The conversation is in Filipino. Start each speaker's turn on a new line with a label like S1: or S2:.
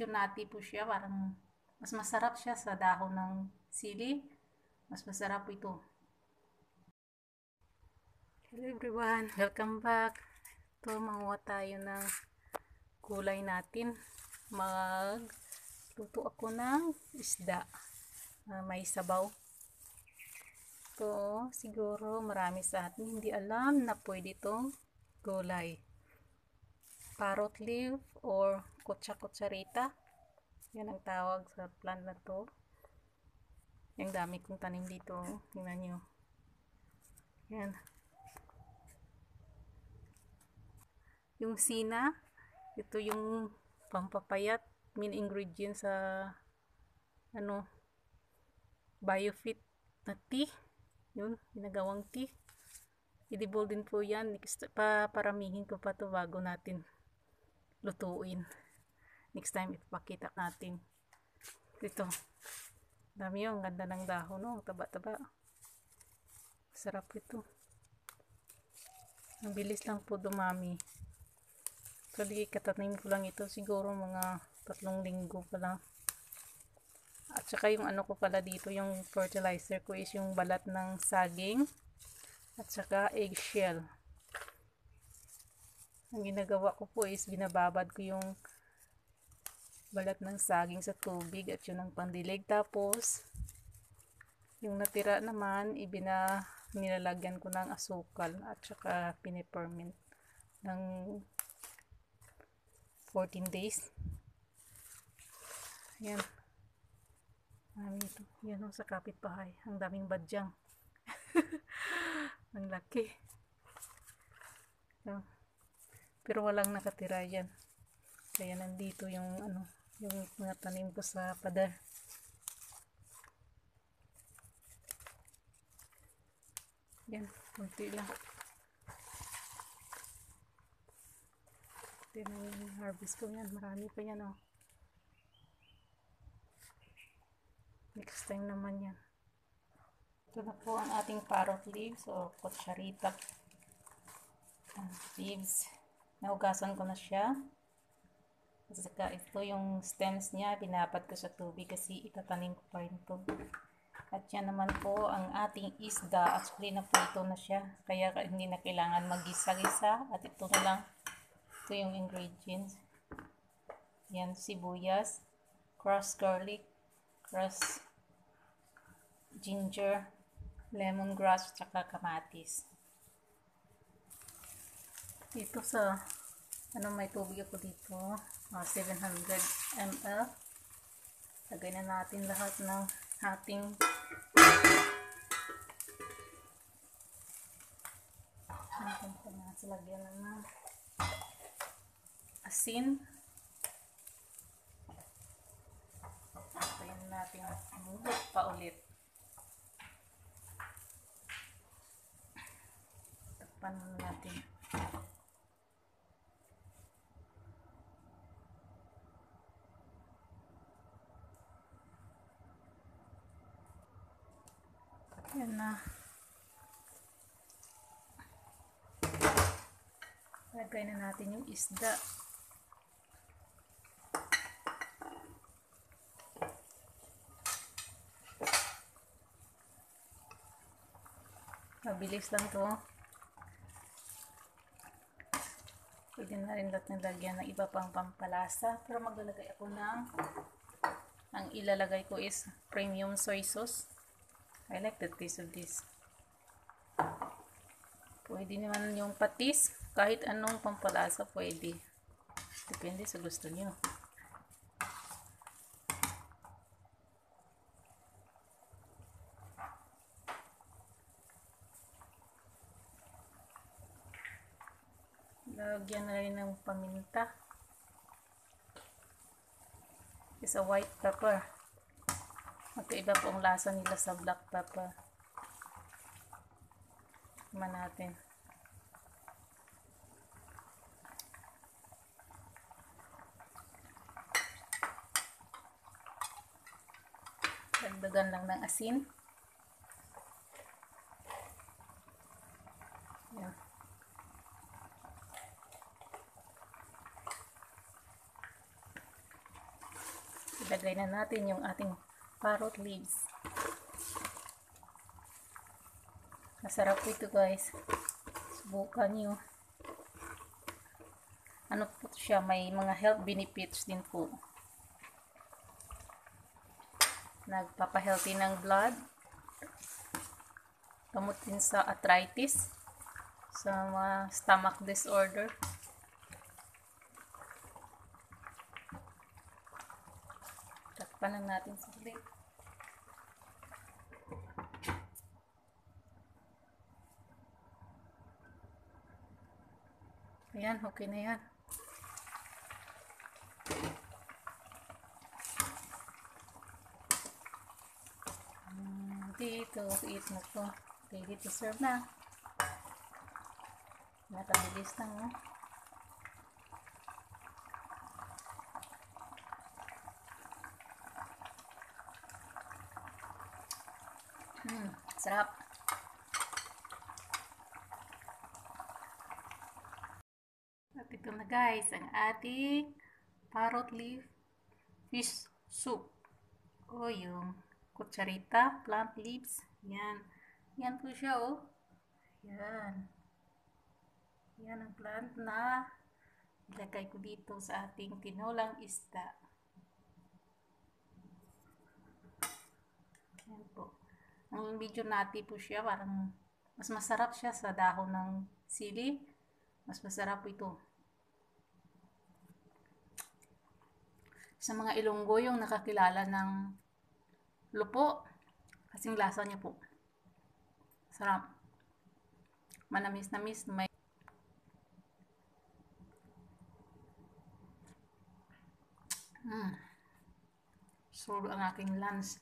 S1: medyo nati po siya. Parang mas masarap siya sa dahon ng sili. Mas masarap po ito. Hello everyone, welcome back. Ito, manguha tayo ng gulay natin. Magluto ako ng isda. Uh, may sabaw. Ito, siguro marami sa atin hindi alam na pwede itong gulay. Parrot leaf or kutsa-kutsarita. Yan ang tawag sa plant na to. Yung dami kong tanim dito. Tingnan nyo. Yan. Yung sina, ito yung pampapayat, main ingredient sa ano, biofit na tea. Yun, ginagawang tea. Edible din po yan. Pa, paramihin ko pa to bago natin lutuin. Next time, ipakita natin. Dito. Dami yung ganda ng dahon, no? Taba-taba. Sarap ito. Ang bilis lang po dumami. Actually, katanim ko lang ito siguro mga tatlong linggo pa lang. At saka yung ano ko pala dito, yung fertilizer ko is yung balat ng saging at saka eggshell. Ang ginagawa ko po is binababad ko yung balat ng saging sa tubig at yun ang pandilig. Tapos, yung natira naman, ibina nilalagyan ko ng asukal at saka pinipermint ng 14 days. Ayan. Marami ito. Yan o sa kapitbahay. Ang daming badyang. Ang laki. So, pero walang nakatira yan. Kaya nandito yung ano, yung mga tanim ko sa pader. Yan, kunti lang. Ito yung harvest ko yan. Marami pa yan, oh. Next time naman yan. Ito na po ang ating parrot leaves o kutsarita leaves. Nahugasan ko na siya. At saka ito yung stems niya, pinapat ko sa tubig kasi itatanim ko pa rin ito. At yan naman po ang ating isda. Actually na po ito na siya. Kaya hindi na kailangan mag-gisa-gisa. At ito na lang ito yung ingredients. Yan, sibuyas, crushed garlic, crushed ginger, lemongrass, tsaka kamatis. Dito sa, ano may tubig ako dito, uh, 700 ml. Lagay na natin lahat ng ating natin pa na lagyan naman asin. Tayin natin mulot pa ulit. Takpan natin. Yan na. Lagay na natin yung isda. Mabilis lang to. Pwede na rin natin lagyan ng iba pang pampalasa. Pero maglalagay ako ng ang ilalagay ko is premium soy sauce. I like the taste of this. Pwede naman yung patis. Kahit anong pampalasa pwede. Depende sa gusto niyo. Lagyan na rin ng paminta. Is a white pepper. Magkaiba po ang lasa nila sa black pepper. Naman natin. Dagdagan lang ng asin. Yan. Lagay na natin yung ating parrot leaves. Masarap ito guys. Subukan nyo. Ano po siya, may mga health benefits din po. Nagpapahealthy ng blood. Gamot din sa arthritis. Sa mga stomach disorder. Takpan lang natin sa ulit. Ayan, okay na yan. Mm, Dito, eat na to. Ready to serve na. Nakabilis na, oh. Sarap. At ito na guys, ang ating parrot leaf fish soup. O yung kutsarita, plant leaves. Yan. Yan po siya oh. Yan. Yan ang plant na ilagay ko dito sa ating tinolang isda. Yan po. Ang medyo nati po siya, parang mas masarap siya sa dahon ng sili. Mas masarap ito. Sa mga ilonggo yung nakakilala ng lupo, kasing lasa niya po. Sarap. Manamis-namis, may Mm. So, ang aking lunch.